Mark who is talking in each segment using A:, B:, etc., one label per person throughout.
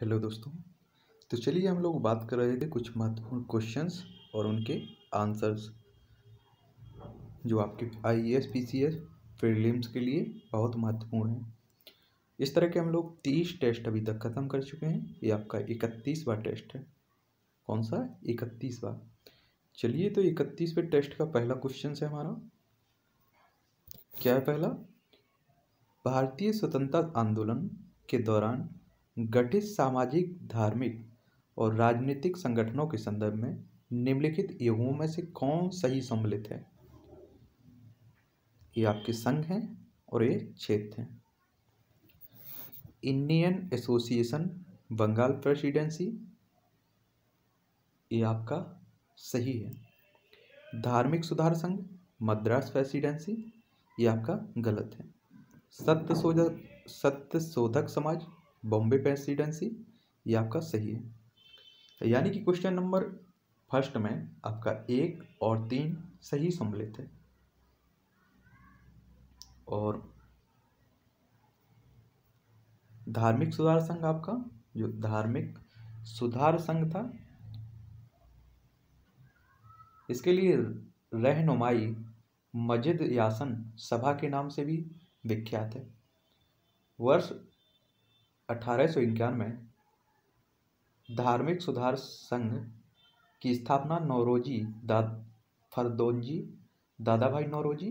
A: Hello दोस्तों। तो चलिए हम लोग बात कर रहे थे कुछ महत्वपूर्ण क्वेश्चंस और उनके आंसर्स जो आपके I S P C S prelims के लिए बहुत महत्वपूर्ण है। इस तरह के हम लोग तीस टेस्ट अभी तक ख़त्म कर चुके हैं। ये आपका इकतीसवा टेस्ट है। कौन सा? इकतीसवा चलिए तो इकतीसवें टेस्ट का पहला क्वेश्चन है हमारा। क्या है पहला? भारतीय स्वतंत्रता आंदोलन के दौरान गठित सामाजिक, धार्मिक और राजनीतिक संगठनों के संदर्भ में निम्नलिखित युगों में से कौन सही सम्मिलित है? ये आपके संघ हैं और ये क्षेत्र हैं। इंडियन एसोसिएशन, बंगाल प्रेसिडेंसी, ये आपका सही है। धार्मिक सुधार संघ, मद्रास प्रेसिडेंसी, ये आपका गलत है। सत्य शोधक सत्य शोधक समाज बॉम्बे प्रेसिडेंसी ये आपका सही है। यानी कि क्वेश्चन नंबर फ़र्स्ट में आपका एक और तीन सही सम्मिलित है। और धार्मिक सुधार संघ आपका, जो धार्मिक सुधार संघ था, इसके लिए रहनुमाई मजिद यासन सभा के नाम से भी विख्यात है। वर्ष अठारह सौ इक्यानवे धार्मिक सुधार संघ की स्थापना नौरोजी दा फरदोंजी दादा भाई नौरोजी,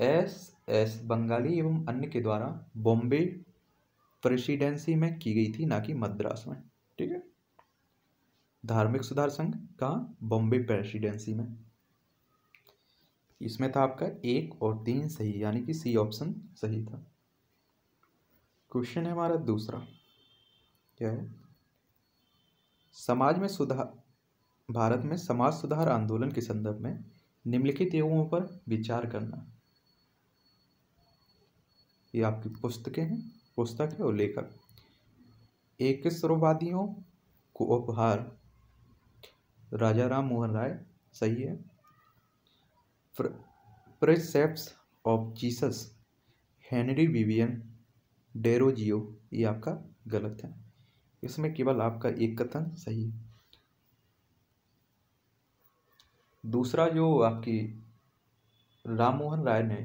A: एस एस बंगाली एवं अन्य के द्वारा बॉम्बे प्रेसिडेंसी में की गई थी, ना कि मद्रास में, ठीक है? धार्मिक सुधार संघ कहाँ बॉम्बे प्रेसिडेंसी में। इसमें था आपका एक और तीन सही, यानी कि सी ऑप्शन सही था। क्वेश्चन है हमारा दूसरा। क्या है? समाज में सुधार भारत में समाज सुधार आंदोलन के संदर्भ में निम्नलिखित युगों पर विचार करना। ये आपकी पुस्तकें हैं, पुस्तक है और लेखक। एक स्वरवादियों को उपहार। राजा राम मोहन राय, सही है? Precepts of Jesus, Henry Vivian Derozio ये आपका गलत है। इसमें केवल आपका एक कथन सही है। दूसरा जो आपकी राम मोहन राय ने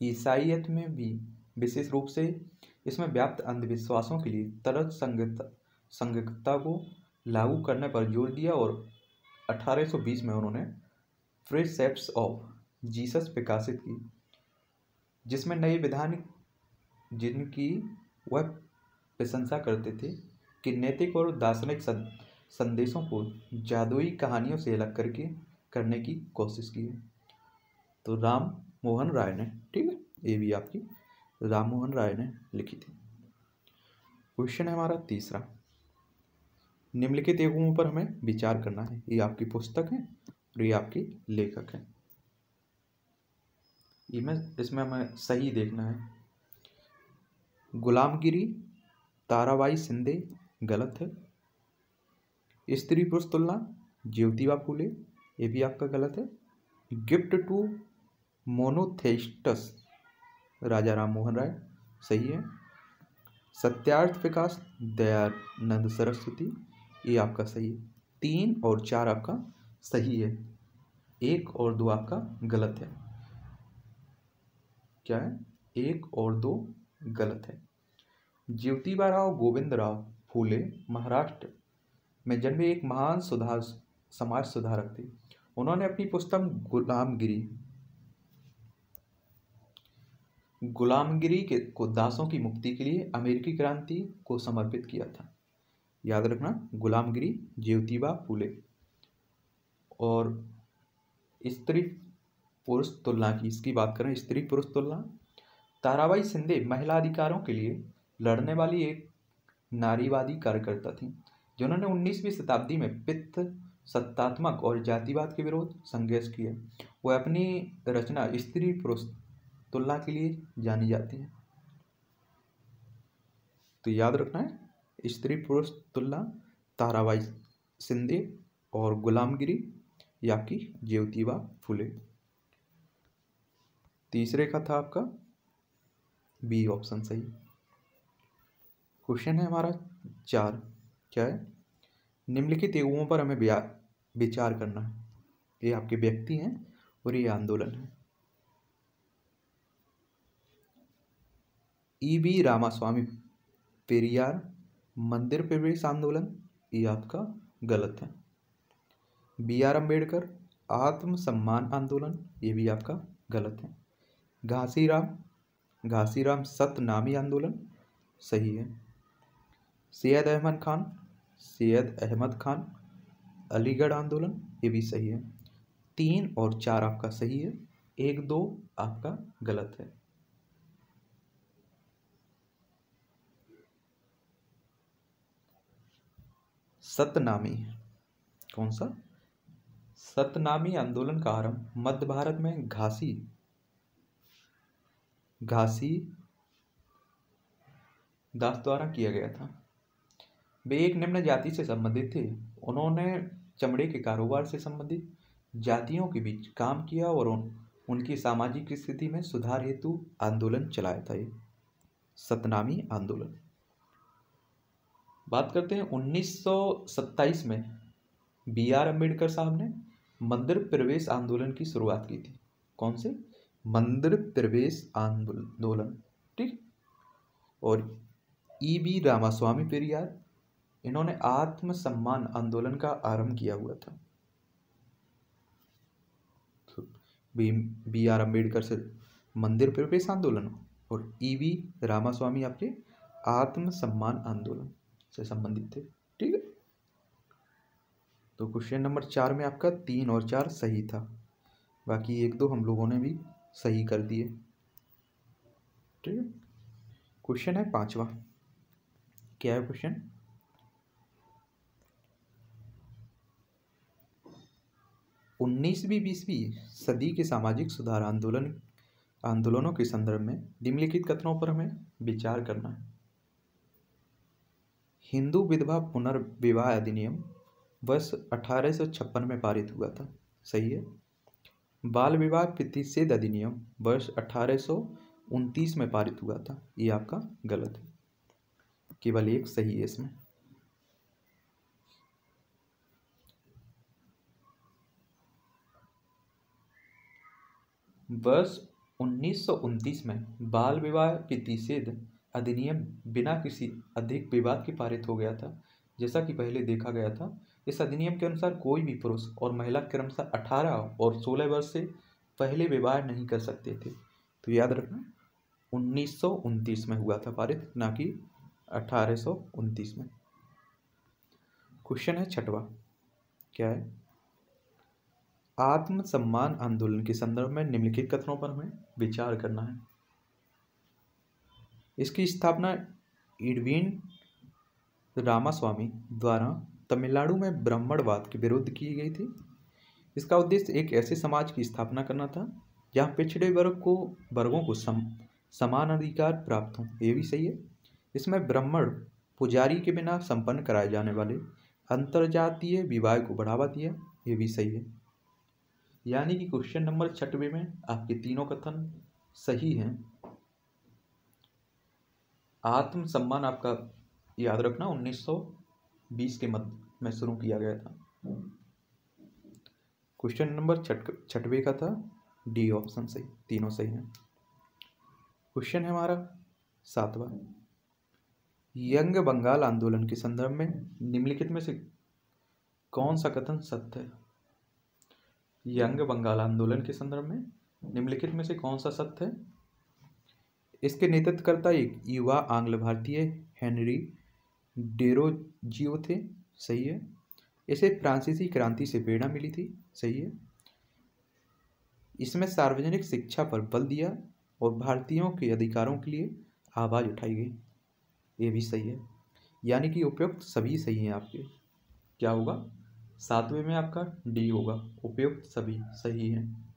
A: ईसाइत में भी विशेष रूप से इसमें व्याप्त अंधविश्वासों के लिए तरल संगता संगता को लागू करने पर ज़ोर दिया और 1820 में उन्होंने प्रेसेप्स ऑफ़ जीसस प्रकाशित की, जिसमें नए विधान जिनकी वह प्रशंसा करते थे कि नैतिक और दार्शनिक संदेशों को जादुई कहानियों से अलग करके करने की कोशिश की है। तो राम मोहन राय ने, ठीक है, ये भी आपकी राम मोहन राय ने लिखी थी। क्वेश्चन है हमारा तीसरा। निम्नलिखित युगों पर हमें विचार करना है। ये आपकी पुस्तक है और ये आपकी लेखक है। इसमें हमें सही देखना है। गुलामगिरी, ताराबाई सिंधे, गलत है। स्त्री पुरुष तुलना, ज्योतिबा फूले, ये भी आपका गलत है। Gift to monotheists, Raja Ram Mohan Roy, सही है। सत्यार्थ विकास, दयानंद सरस्वती, ये आपका सही है। तीन और चार आपका सही है। एक और दो आपका गलत है। क्या है? एक और दो गलत है। ज्योतिबा राव गोविंद राव फूले महाराष्ट्र में जन्मे एक महान सुधार, समाज सुधारक थे। उन्होंने अपनी पुस्तक गुलामगिरी गुलामगिरी के, को दासों की मुक्ति के लिए अमेरिकी क्रांति को समर्पित किया था। याद रखना, गुलामगिरी, ज्योतिबा फूले और स्त्री पुरुष तुलना की, इसकी बात करें, स्त्री पुरुष तुलना ताराबाई सिंधे महिला अधिकारों के लिए लड़ने वाली एक नारीवादी कार्यकर्ता थी, जिन्होंने 19वीं शताब्दी में पित्त, सत्तात्मक और जातिवाद के विरोध संघर्ष किया वह अपनी रचना स्त्री पुरुष तुलना के लिए जानी जाती है। तो याद रखना है, स्त्री पुरुष तुलना ताराबाई सिंधे और गुलामगिरी या की ज्योतिबा फुले। तीसरे का था आपका बी ऑप्शन सही। क्वेश्चन है हमारा चार। क्या है? निम्नलिखित युगों पर हमें विचार करना है। ये आपके व्यक्ति हैं और ये आंदोलन है। ई बी रामास्वामी पेरियार, मंदिर प्रवेश आंदोलन? ये आपका गलत है। बी आर अंबेडकर आत्म सम्मान आंदोलन? ये भी आपका गलत है। घासीराम घासीराम सतनामी आंदोलन? सही है। सैयद अहमद खान, सैयद अहमद खान, अलीगढ़ आंदोलन, ये भी सही है। तीन और चार आपका सही है, एक दो आपका गलत है। सतनामी कौन सा? सतनामी आंदोलन का आरंभ मध्य भारत में घासी घासी दास द्वारा किया गया था। वे एक निम्न जाति से संबंधित थे। उन्होंने चमड़े के कारोबार से संबंधित जातियों के बीच काम किया और उन, उनकी सामाजिक स्थिति में सुधार हेतु आंदोलन चलाया था ये। सतनामी आंदोलन। बात करते हैं 1927 में बी आर अंबेडकर साहब ने मंदिर प्रवेश आंदोलन की शुरुआत की थी। कौन से? मंदिर प्रवेश आंदोलन, ठीक? और ई बी रामास्वामी पेरियार इन्होंने आत्म सम्मान आंदोलन का आरंभ किया हुआ था। तो बी बी आर अंबेडकर से मंदिर प्रवेश आंदोलन और ई बी रामास्वामी आपके आत्म सम्मान आंदोलन से संबंधित थे, ठीक है? तो क्वेश्चन नंबर चार में आपका तीन और चार सही था। बाकी एक दो हम लोगों ने भी सही कर दिए। ठीक है? क्वेश्चन है पांचवा। क्या है क्वेश्चन उन्नीसवीं, बीसवीं सदी के सामाजिक सुधार आंदोलन, आंदोलनों के संदर्भ में निम्नलिखित कथनों पर हमें विचार करना है। हिंदू विधवा पुनर्विवाह अधिनियम वर्ष अठारह सौ छप्पन में पारित हुआ था। सही है? बाल विवाह प्रतिषेध अधिनियम वर्ष अठारह में पारित हुआ था। ये आपका गलत है। केवल एक सही है इसमें। वर्ष उन्नीस सौ उनतीस में बाल विवाह प्रतिषेध अधिनियम बिना किसी अधिक विवाद के पारित हो गया था। जैसा कि पहले देखा गया था, इस अधिनियम के अनुसार कोई भी पुरुष और महिला क्रमशः अठारह और सोलह वर्ष से पहले विवाह नहीं कर सकते थे। तो याद रखना, उन्नीस में हुआ था पारित, ना कि अठारह में। क्वेश्चन है छठवा। क्या है? आत्मसम्मान आंदोलन के संदर्भ में निम्नलिखित कथनों पर हमें विचार करना है। इसकी स्थापना इडविन रामास्वामी द्वारा तमिलनाडु में ब्राह्मणवाद के विरुद्ध की गई थी। इसका उद्देश्य एक ऐसे समाज की स्थापना करना था, जहाँ पिछड़े वर्ग को, वर्गों को सम, समान अधिकार प्राप्त हों। ये भी सही है। इसमें ब्राह्मण पुजारी के बिना संपन्न कराए जाने वाले अंतर्जातीय विवाह को बढ़ावा दिया। ये भी सही है। यानी कि क्वेश्चन नंबर छठवे में आपके तीनों कथन सही हैं। आत्मसम्मान आपका याद रखना 1920 के मध्य में शुरू किया गया था। क्वेश्चन नंबर छठ, छठवे का था। डी ऑप्शन सही, तीनों सही हैं। क्वेश्चन है हमारा सातवां। यंग बंगाल आंदोलन के संदर्भ में निम्नलिखित में से कौन सा कथन सत्य है? यंग बंगाल आंदोलन के संदर्भ में निम्नलिखित में से कौन सा सत्य है? इसके नेतृत्वकर्ता एक युवा आंग्ल भारतीय, हेनरी डेरोजियो थे, सही है। इसे फ्रांसीसी क्रांति से प्रेरणा मिली थी, सही है। इसमें सार्वजनिक शिक्षा पर बल दिया और भारतीयों के अधिकारों के लिए आवाज़ उठाई गई। ये भी सही है। यानी कि उपयुक्त सभी सही हैं आपके। क्या होगा? सातवें में आपका डी होगा। उपयुक्त सभी सही हैं।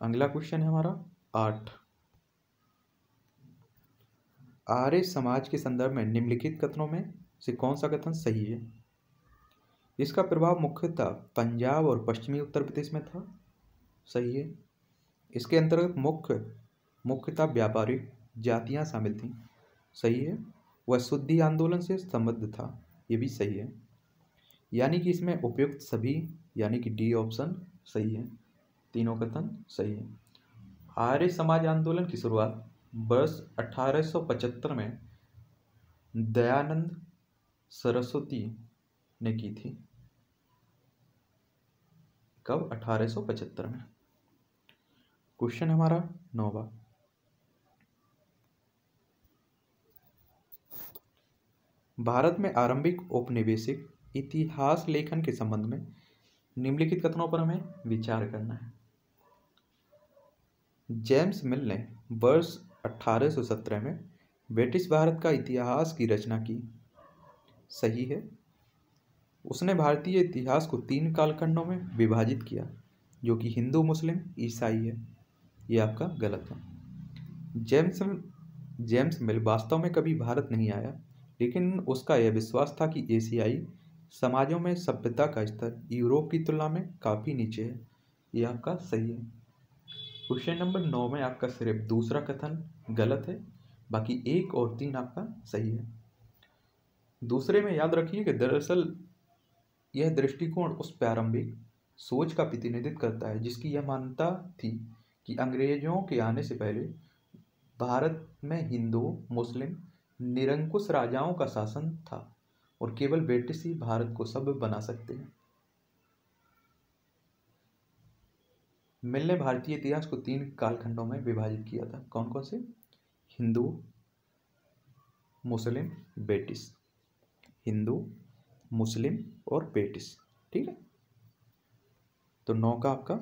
A: अगला क्वेश्चन है हमारा आठ। आर्य समाज के संदर्भ में निम्नलिखित कथनों में से कौन सा कथन सही है? इसका प्रभाव मुख्यतः पंजाब और पश्चिमी उत्तर प्रदेश में था। सही है। इसके अंतर्गत मुख्य, मुख्यतः व्यापारिक जातियाँ शामिल थीं। सही है। वह शुद्धि आंदोलन से संबद्ध था। ये भी सही है। यानी कि इसमें उपयुक्त सभी, यानी कि डी ऑप्शन सही है। तीनों कथन सही है। आर्य समाज आंदोलन की शुरुआत वर्ष 1875 में दयानंद सरस्वती ने की थी। कब? 1875 में। क्वेश्चन हमारा नौवा। भारत में आरंभिक औपनिवेशिक इतिहास लेखन के संबंध में निम्नलिखित कथनों पर हमें विचार करना है। जेम्स मिल ने वर्ष 1817 में ब्रिटिश भारत का इतिहास की रचना की। सही है। उसने भारतीय इतिहास को तीन कालखंडों में विभाजित किया, जो कि हिंदू, मुस्लिम, ईसाई है। ये आपका गलत है। जेम्स जेम्स मिल वास्तव में कभी भारत नहीं आया, लेकिन उसका यह विश्वास था कि एशियाई समाजों में सभ्यता का स्तर यूरोप की तुलना में काफ़ी नीचे है। ये आपका सही है। क्वेश्चन नंबर नौ में आपका सिर्फ़ दूसरा कथन गलत है। बाकी एक और तीन आपका सही है। दूसरे में याद रखिए कि दरअसल यह दृष्टिकोण उस प्रारंभिक सोच का प्रतिनिधित्व करता है, जिसकी यह मान्यता थी कि अंग्रेज़ों के आने से पहले भारत में हिंदू, मुस्लिम, निरंकुश राजाओं का शासन था और केवल ब्रिटिश ही भारत को सभ्य बना सकते हैं। मिल ने भारतीय इतिहास को तीन कालखंडों में विभाजित किया था। कौन कौन से? Hindu, Muslim, British. Hindu, Muslim और ब्रिटिश, ठीक है? तो नौ का आपका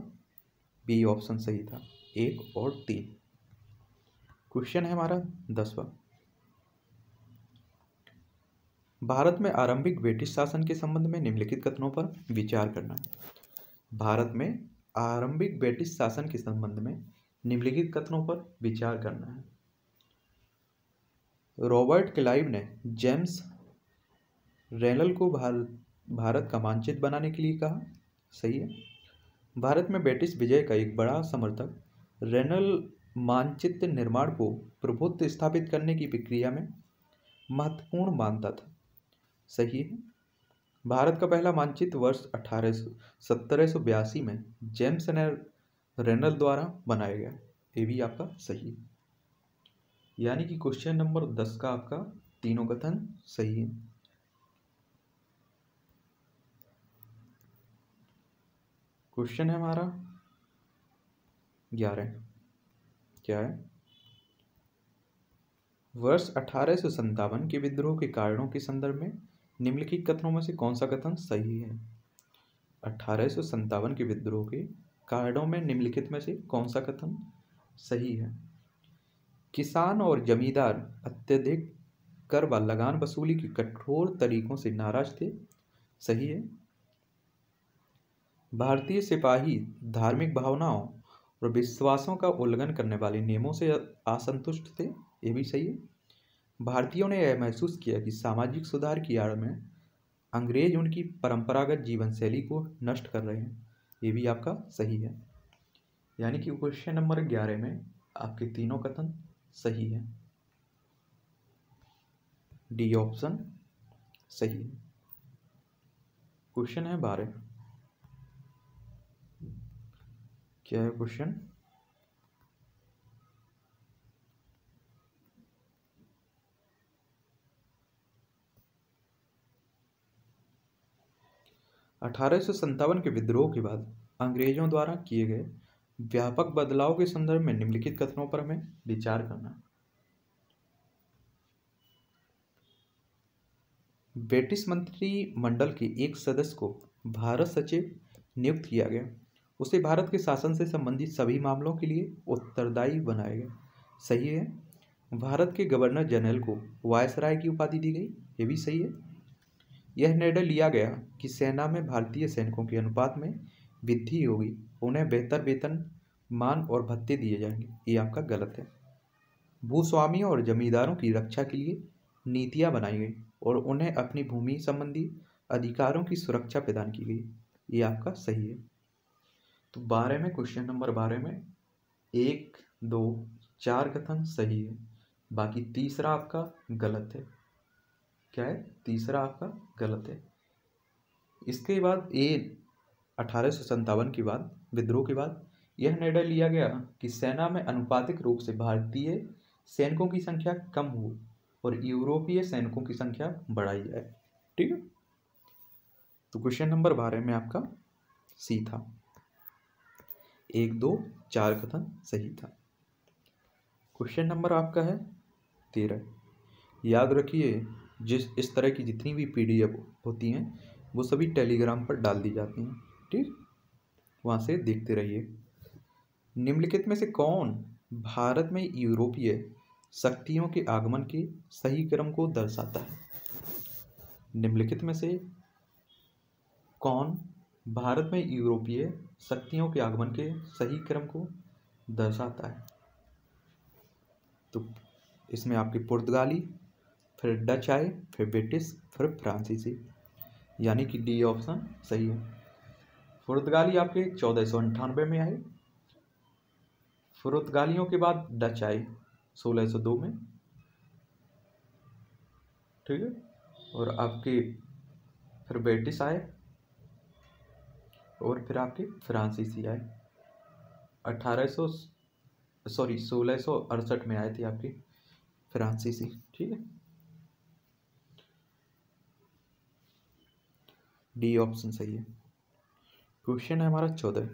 A: बी ऑप्शन सही था, एक और तीन। क्वेश्चन है हमारा दसवा। भारत में आरंभिक ब्रिटिश शासन के संबंध में निम्नलिखित कथनों पर विचार करना भारत में आरंभिक ब्रिटिश शासन के संबंध में निम्नलिखित कथनों पर विचार करना है। रॉबर्ट क्लाइव ने जेम्स रेनल को भारत भारत का मानचित्र बनाने के लिए कहा। सही है। भारत में ब्रिटिश विजय का एक बड़ा समर्थक रेनल मानचित्र निर्माण को प्रभुत्व स्थापित करने की प्रक्रिया में महत्वपूर्ण मानता था। सही है। भारत का पहला मानचित्र वर्ष अठारह में जेम्स रेनल द्वारा बनाया गया। ये भी आपका सही। है यानी कि क्वेश्चन नंबर दस का आपका तीनों कथन सही है। क्वेश्चन है हमारा ग्यारह। क्या है? वर्ष अठारह के विद्रोह के कारणों के संदर्भ में निम्नलिखित कथनों में से कौन सा कथन सही है? अठारह के विद्रोह के कारणों में निम्नलिखित में से कौन सा कथन सही है? किसान और जमींदार अत्यधिक कर व लगान वसूली के कठोर तरीकों से नाराज़ थे। सही है। भारतीय सिपाही धार्मिक भावनाओं और विश्वासों का उल्लंघन करने वाले नियमों से असंतुष्ट थे, ये भी सही है। भारतीयों ने यह महसूस किया कि सामाजिक सुधार की आड़ में अंग्रेज़ उनकी परंपरागत जीवन शैली को नष्ट कर रहे हैं। ये भी आपका सही है। यानी कि क्वेश्चन नंबर ग्यारह में आपके तीनों कथन सही है। डी ऑप्शन सही है। क्वेश्चन है बारह। क्या है क्वेश्चन अठारह के विद्रोह के बाद अंग्रेज़ों द्वारा किए गए व्यापक बदलाव के संदर्भ में निम्नलिखित कथनों पर हमें विचार करना ब्रिटिश मंत्री मंडल के एक सदस्य को भारत सचिव नियुक्त किया गया। उसे भारत के शासन से संबंधित सभी मामलों के लिए उत्तरदायी बनाया गया। सही है, भारत के गवर्नर जनरल को वायसराय की उपाधि दी गई, ये भी सही है। यह निर्णय लिया गया कि सेना में भारतीय सैनिकों के अनुपात में वृद्धि होगी। उन्हें बेहतर वेतन, मान और भत्ते दिए जाएँगे। ये आपका गलत है। भूस्वामियों और जमींदारों की रक्षा के लिए नीतियाँ बनाई गई और उन्हें अपनी भूमि संबंधी अधिकारों की सुरक्षा प्रदान की गई। ये आपका सही है। तो बारह में क्वेश्चन नंबर बारह में एक, दो, चार कथन सही है। बाकी तीसरा आपका गलत है। क्या है? तीसरा आपका गलत है। इसके बाद ए, अठारह सौ सत्तावन के बाद विद्रोह के बाद यह निर्णय लिया गया कि सेना में अनुपातिक रूप से भारतीय सैनिकों की संख्या कम हो और यूरोपीय सैनिकों की संख्या बढ़ाई जाए ठीक है? तो क्वेश्चन नंबर बारह में आपका सी था। एक, दो, चार कथन सही था। क्वेश्चन नंबर आपका है तेरह। याद रखिए जिस, इस तरह की जितनी भी पीडीएफ होती हैं, वो सभी टेलीग्राम पर डाल दी जाती हैं, ठीक? वहाँ से देखते रहिए। निम्नलिखित में से कौन भारत में यूरोपीय शक्तियों के आगमन के सही क्रम को दर्शाता है? निम्नलिखित में से कौन भारत में यूरोपीय शक्तियों के आगमन के सही क्रम को दर्शाता है? तो इसमें आपके पुर्तगाली फिर डच आए फिर ब्रिटिश, फिर फ्रांसीसी। यानी कि डी ऑप्शन सही है। पुर्तगाली आपके चौदह सौ अंठानवे में आए पुर्तगालियों के बाद डच आए सोलह सौ दो में। ठीक है? और आपके फिर ब्रिटिश आए और फिर आपके फ्रांसीसी आए। अठारह सौ, सॉरी, सोलह सौ अड़सठ में आए थे आपके फ्रांसीसी। ठीक है? डी ऑप्शन सही है। क्वेश्चन है हमारा चौदह।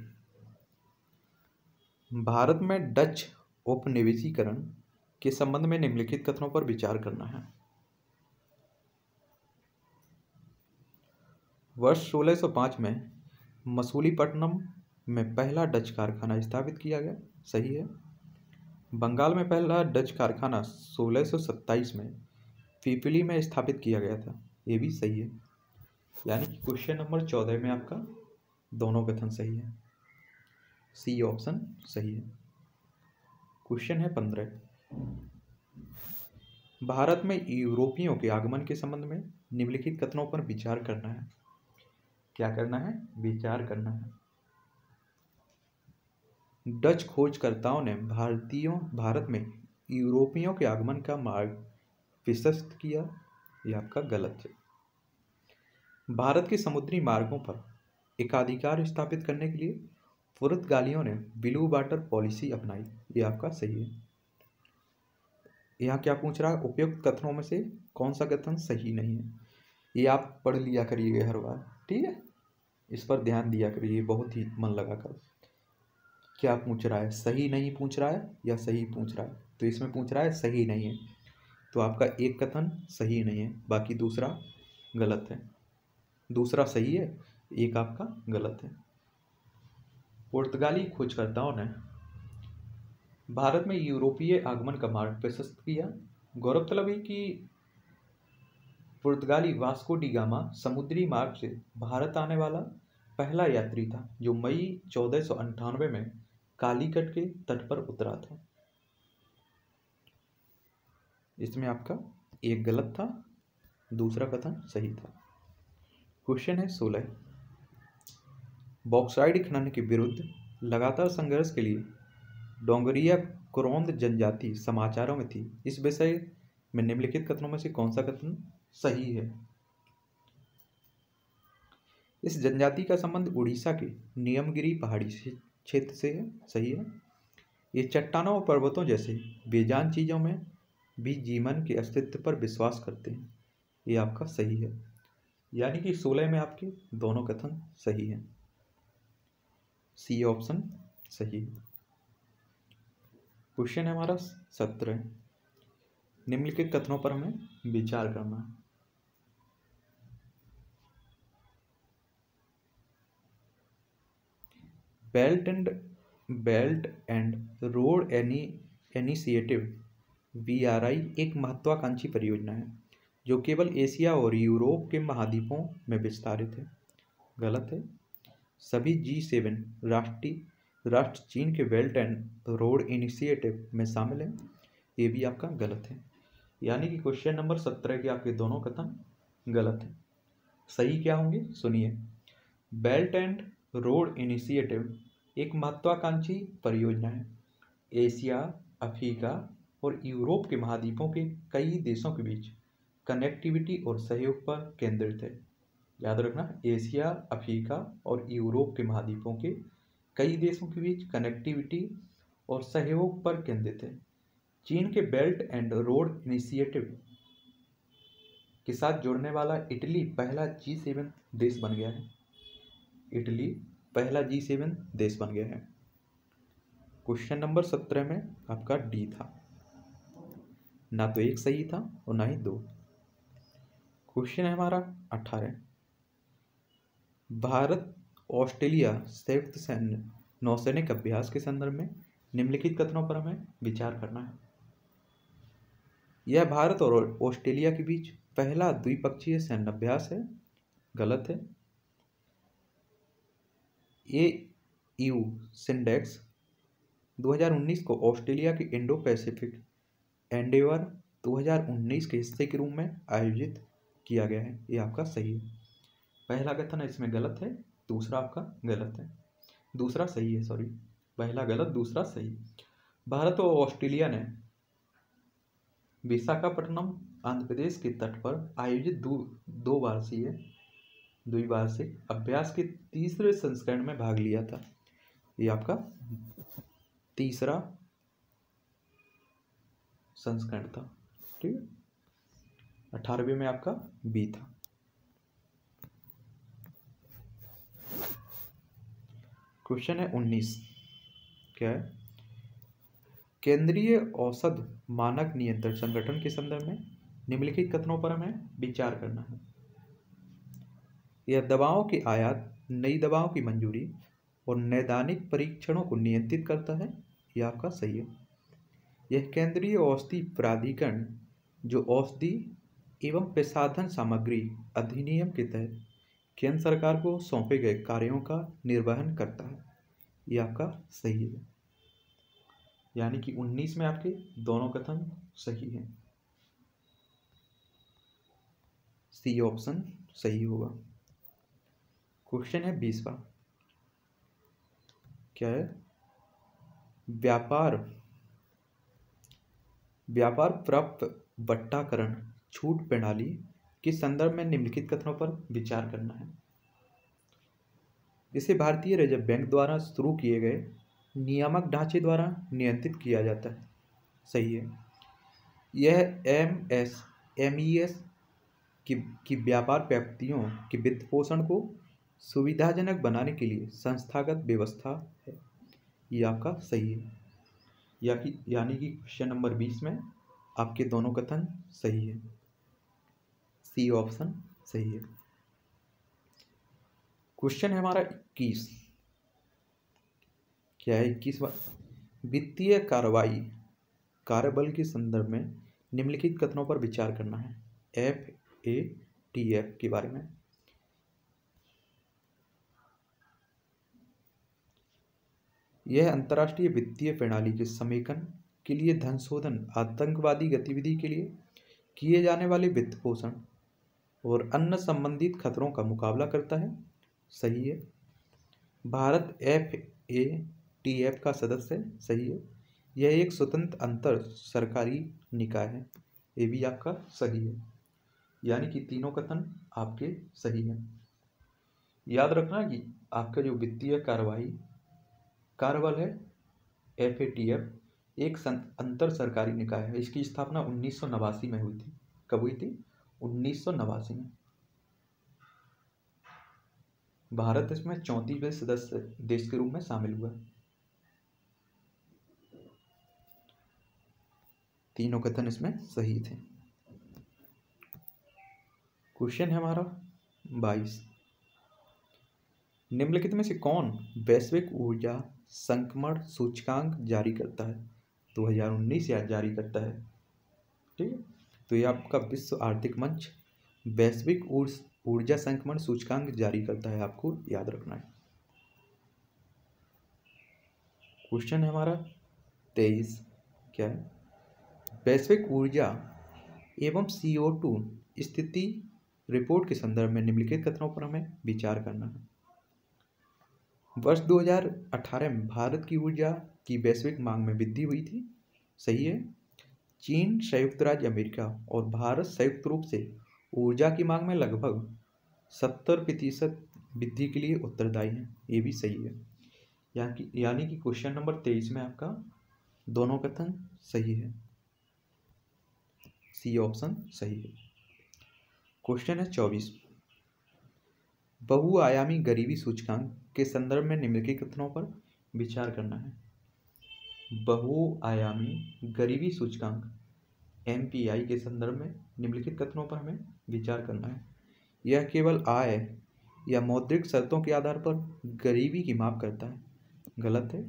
A: भारत में डच उपनिवेशीकरण के संबंध में निम्नलिखित कथनों पर विचार करना है। वर्ष 1605 में मसूलीपट्टनम में पहला डच कारखाना स्थापित किया गया। सही है। बंगाल में पहला डच कारखाना 1627 में पीपली में स्थापित किया गया था। ये भी सही है। यानी क्वेश्चन नंबर चौदह में आपका दोनों कथन सही है। सी ऑप्शन सही है। क्वेश्चन है पंद्रह। भारत में यूरोपियों के आगमन के संबंध में निम्नलिखित कथनों पर विचार करना है। क्या करना है? विचार करना है। डच खोजकर्ताओं ने भारतीयों, भारत में यूरोपियों के आगमन का मार्ग विशस्त किया यह आपका गलत है। भारत के समुद्री मार्गों पर एकाधिकार स्थापित करने के लिए पुर्तगालियों ने ब्लू वाटर पॉलिसी अपनाई। ये आपका सही है। यहाँ क्या पूछ रहा है? उपयुक्त कथनों में से कौन सा कथन सही नहीं है? ये आप पढ़ लिया करिए हर बार, ठीक है? इस पर ध्यान दिया करिए बहुत ही मन लगा कर क्या पूछ रहा है? सही नहीं पूछ रहा है या सही पूछ रहा है? तो इसमें पूछ रहा है सही नहीं है। तो आपका एक कथन सही नहीं है, बाकी दूसरा गलत है। दूसरा सही है, एक आपका गलत है। पुर्तगाली खोजकर्ताओं ने भारत में यूरोपीय आगमन का मार्ग प्रशस्त किया। गौरवतलब है कि पुर्तगाली वास्को डिगामा समुद्री मार्ग से भारत आने वाला पहला यात्री था, जो मई चौदह में कालीकट के तट पर उतरा था। इसमें आपका एक गलत था, दूसरा कथन सही था। क्वेश्चन है सोलह। बॉक्साइड खनन के विरुद्ध लगातार संघर्ष के लिए डोंगरिया क्रोंद जनजाति समाचारों में थी। इस विषय में निम्नलिखित कथनों में से कौन सा कथन सही है? इस जनजाति का संबंध उड़ीसा के नियमगिरी पहाड़ी क्षेत्र से है। सही है। ये चट्टानों और पर्वतों जैसे बेजान चीज़ों में भी जीवन के अस्तित्व पर विश्वास करते हैं। ये आपका सही है। यानी कि सोलह में आपके दोनों कथन सही हैं। सी ऑप्शन सही क्वेश्चन है हमारा सत्रह। निम्नलिखित कथनों पर हमें विचार करना है। Belt and belt and road any initiative B R I एक महत्वाकांक्षी परियोजना है। जो केवल एशिया और यूरोप के महाद्वीपों में विस्तारित है। गलत है। सभी जी सेवन राष्ट्रीय, राष्ट्र चीन के बेल्ट एंड रोड इनिशिएटिव में शामिल है। ये भी आपका गलत है। यानी कि क्वेश्चन नंबर सत्रह के आपके दोनों कथन गलत है। सही क्या होंगे? सुनिए। बेल्ट एंड रोड इनिशिएटिव एक महत्वाकांक्षी परियोजना है। एशिया, अफ्रीका और यूरोप के महाद्वीपों के कई देशों के बीच। कनेक्टिविटी और सहयोग पर केंद्रित है। याद रखना, एशिया, अफ्रीका और यूरोप के महाद्वीपों के कई देशों के बीच कनेक्टिविटी और सहयोग पर केंद्रित है। चीन के बेल्ट एंड रोड इनिशिएटिव के साथ जुड़ने वाला इटली पहला जी सेवन देश बन गया है। इटली पहला जी सेवन देश बन गया है। क्वेश्चन नंबर सत्रह में आपका डी था। ना तो एक सही था और ना ही दो। क्वेश्चन है हमारा, अठारह। भारत, ऑस्ट्रेलिया संयुक्त सैन्य, नौसैनिक अभ्यास के संदर्भ में निम्नलिखित कथनों पर हमें विचार करना है। यह भारत और ऑस्ट्रेलिया के बीच पहला द्विपक्षीय सैन्य अभ्यास है, गलत है। ये यू सिंडेक्स 2019 को ऑस्ट्रेलिया के इंडो पैसिफिक एंडेवर 2019 के हिस्से के रूप में आयोजित किया गया है। ये आपका सही है। पहला कथन इसमें गलत है, दूसरा आपका गलत है। दूसरा सही है सॉरी पहला गलत, दूसरा सही। भारत और ऑस्ट्रेलिया ने विशाखापट्टनम, आंध्र प्रदेश के तट पर आयोजित दो दो वार्षीय द्विवार्षिक अभ्यास के तीसरे संस्करण में भाग लिया था। ये आपका तीसरा संस्करण था। ठीक है? अठारहवें में आपका बी था। क्वेश्चन है उन्नीस। क्या है? केंद्रीय औषध मानक नियंत्रण संगठन के संदर्भ में निम्नलिखित कथनों पर हमें विचार करना है। यह दवाओं की आयात, नई दवाओं की मंजूरी और नैदानिक परीक्षणों को नियंत्रित करता है, यह आपका सही है। यह केंद्रीय औषधि प्राधिकरण, जो औषधि एवं प्रसाधन सामग्री अधिनियम के तहत केंद्र सरकार को सौंपे गए कार्यों का निर्वहन करता है। यह आपका सही है। यानी कि 19 में आपके दोनों कथन सही हैं। सी ऑप्शन सही होगा। क्वेश्चन है बीसवा। क्या है? व्यापार। व्यापार प्राप्त बट्टाकरण छूट प्रणाली के संदर्भ में निम्नलिखित कथनों पर विचार करना है। इसे भारतीय रिज़र्व बैंक द्वारा शुरू किए गए नियामक ढांचे द्वारा नियंत्रित किया जाता है। सही है। यह M S, M E S की की व्यापार व्याप्तियों के वित्त पोषण को सुविधाजनक बनाने के लिए संस्थागत व्यवस्था है। ये आपका सही है। या कि, यानी कि क्वेश्चन नंबर बीस में आपके दोनों कथन सही है। सी ऑप्शन सही है। क्वेश्चन है हमारा इक्कीस। क्या है इक्कीस वित्तीय कार्रवाई, कार्यबल के संदर्भ में निम्नलिखित कथनों पर विचार करना है। एफ़ ए टी एफ़ के बारे में। यह अंतर्राष्ट्रीय वित्तीय प्रणाली के समेकन के लिए धन शोधन, आतंकवादी गतिविधि के लिए किए जाने वाले वित्त पोषण और अन्य संबंधित खतरों का मुकाबला करता है। सही है। Bharat F A T F का सदस्य है। सही है। यह एक स्वतंत्र अंतर सरकारी निकाय है। ये भी आपका सही है। यानी कि तीनों कथन आपके सही हैं। याद रखना कि आपका जो वित्तीय कार्रवाई कार्यबल है, एफ़ ए टी एफ़, एक अंतर सरकारी निकाय है। इसकी स्थापना उन्नीस सौ नवासी में हुई थी। कब हुई थी? उन्नीस सौ नवासी में। भारत इसमें चौंतीसवें सदस्य देश के रूप में शामिल हुआ। तीनों कथन इसमें सही थे। क्वेश्चन है हमारा बाईस। निम्नलिखित में से कौन वैश्विक ऊर्जा संक्रमण सूचकांक जारी करता है? 2019 या जारी करता है। ठीक है? तो ये आपका विश्व आर्थिक मंच, वैश्विक ऊर्जा संक्रमण सूचकांक जारी करता है आपको याद रखना है। क्वेश्चन है हमारा तेईस, क्या है? वैश्विक ऊर्जा एवं सी ओ टू स्थिति रिपोर्ट के संदर्भ में निम्नलिखित कथनों पर हमें विचार करना है। वर्ष 2018 में भारत की ऊर्जा की वैश्विक मांग में वृद्धि हुई थी, सही है? चीन संयुक्त राज्य अमेरिका और भारत संयुक्त रूप से ऊर्जा की मांग में लगभग सत्तर प्रतिशत वृद्धि के लिए उत्तरदायी हैं। ये भी सही है। यानी कि क्वेश्चन नंबर तेईस में आपका दोनों कथन सही है। सी ऑप्शन सही है। क्वेश्चन है चौबीस। बहुआयामी गरीबी सूचकांक के संदर्भ में निम्नलिखित कथनों पर विचार करना है। बहुआयामी गरीबी सूचकांक एमपीआई के संदर्भ में निम्नलिखित कथनों पर हमें विचार करना है। यह केवल आय या मौद्रिक शर्तों के आधार पर गरीबी की माप करता है। गलत है।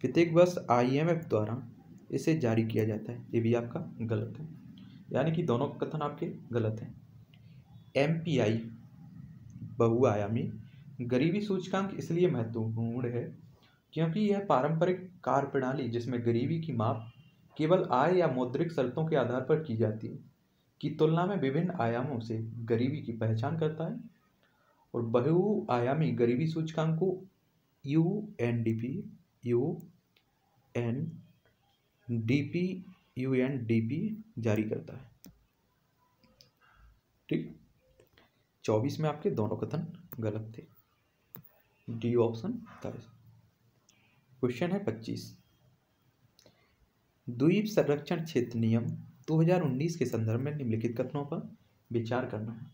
A: प्रत्येक वर्ष आईएमएफ द्वारा इसे जारी किया जाता है। ये भी आपका गलत है। यानी कि दोनों कथन आपके गलत हैं। एम पी आई बहुआयामी गरीबी सूचकांक इसलिए महत्वपूर्ण है क्योंकि यह पारंपरिक कार्य प्रणाली जिसमें गरीबी की माप केवल आय या मौद्रिक शर्तों के आधार पर की जाती है, की तुलना में विभिन्न आयामों से गरीबी की पहचान करता है और बहुआयामी गरीबी सूचकांक को U N D P U N D P U N D P जारी करता है। ठीक? चौबीस में आपके दोनों कथन गलत थे। डी ऑप्शन था क्वेश्चन है पच्चीस। द्वीप संरक्षण क्षेत्र नियम 2019 के संदर्भ में निम्नलिखित कथनों पर विचार करना है।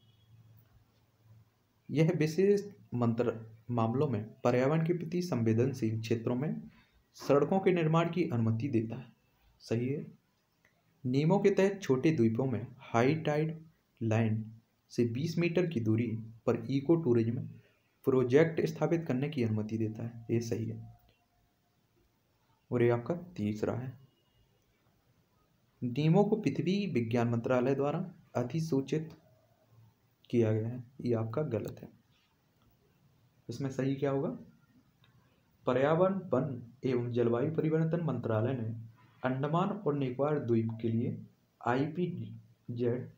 A: यह विशेष मंत्र मामलों में पर्यावरण के प्रति संवेदनशील क्षेत्रों में सड़कों के निर्माण की अनुमति देता है। सही है। नियमों के तहत छोटे द्वीपों में हाई टाइड लाइन से 20 मीटर की दूरी पर इको टूरिज़्म प्रोजेक्ट स्थापित करने की अनुमति देता है। ये सही है। और ये आपका तीसरा है। नियमों को पृथ्वी विज्ञान मंत्रालय द्वारा अधिसूचित किया गया है। ये आपका गलत है। इसमें सही क्या होगा? पर्यावरण, वन एवं जलवायु परिवर्तन मंत्रालय ने अंडमान और निकोबार द्वीप के लिए I P Z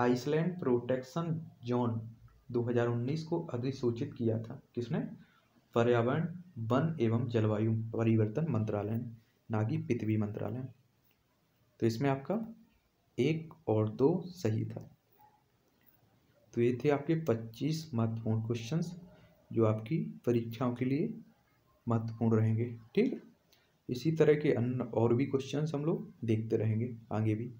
A: island protection zone 2019 को अधिसूचित किया था। किसने? पर्यावरण वन एवं जलवायु परिवर्तन मंत्रालय ने कि पृथ्वी मंत्रालय। तो इसमें आपका एक और दो सही था। तो ये थे आपके 25 महत्वपूर्ण क्वेश्चंस जो आपकी परीक्षाओं के लिए महत्वपूर्ण रहेंगे, ठीक? इसी तरह के अन्य और भी क्वेश्चंस हम लोग देखते रहेंगे आगे भी।